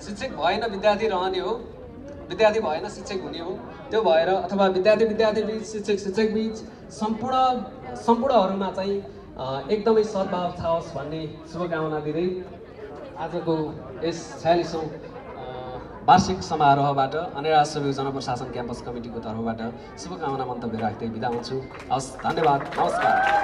शिक्षक भएन विद्यार्थी रहने हो विद्यार्थी भएन शिक्षक हुने हो त्यो भएर अथवा विद्यार्थी विद्यार्थी बिच शिक्षक शिक्षक बिच सम्पूर्ण सम्पूर्णहरूमा चाहिँ एकदमै सद्भाव छाओस् भन्ने शुभकामना दिँदै आजको यस छयालिसौँ वार्षिक समारोहबाट अनेरा सबै जनप्रशासन क्याम्पस कमिटीको तर्फबाट शुभकामना मन्तव्य राख्दै बिदा हुन्छु। हस् धन्यवाद नमस्कार।